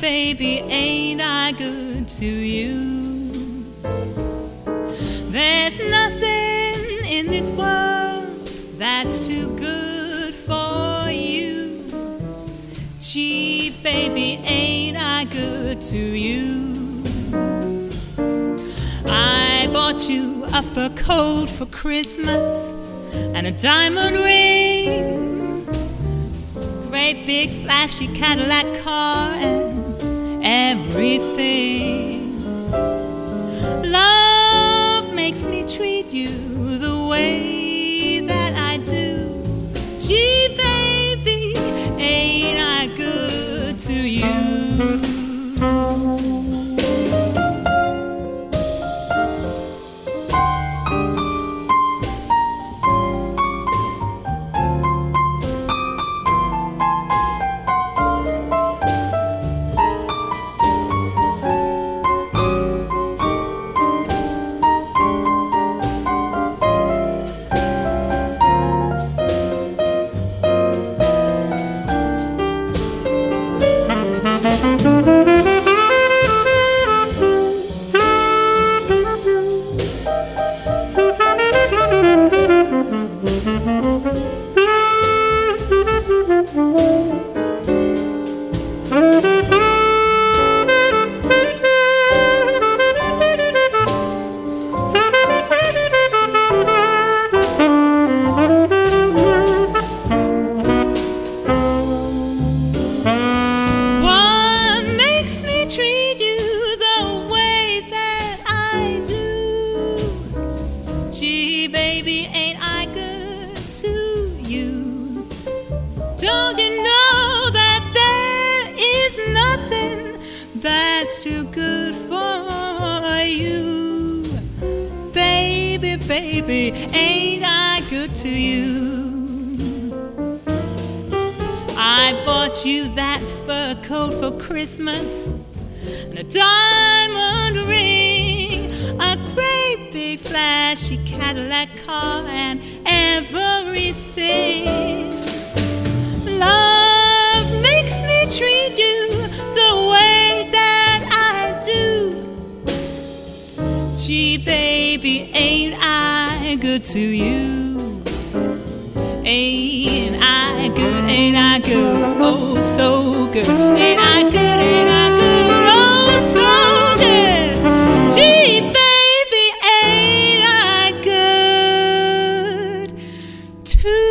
baby, ain't I good to you? There's nothing in this world that's too good for you. Gee, baby, ain't I good to you? I bought you a fur coat for Christmas and a diamond ring. Great big flashy Cadillac car and everything. Love makes me treat you the way that I do. Gee, baby, ain't I good to you? Don't you know that there is nothing that's too good for you? Baby, baby, ain't I good to you? I bought you that fur coat for Christmas and a diamond ring, a great big flashy Cadillac car, and everything love makes me treat you the way that I do. Gee, baby, ain't I good to you? Ain't I good? Ain't I good? Oh, so good. Ain't I good? Ain't I good? Oh, so good. Gee, baby, ain't I good? Too.